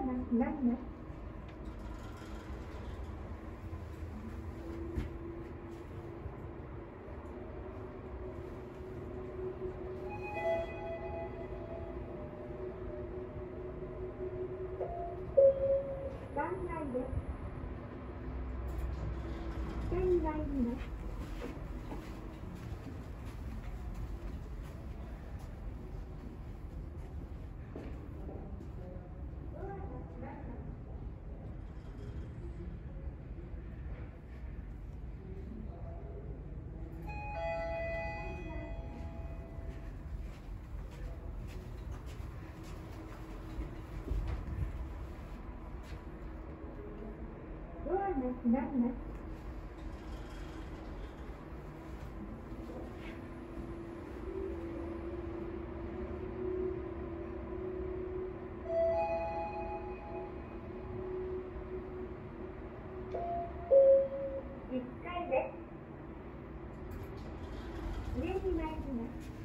Nereden? Ben mi? Ben nerede? Ben nerede? ドアが閉まります。上に参ります。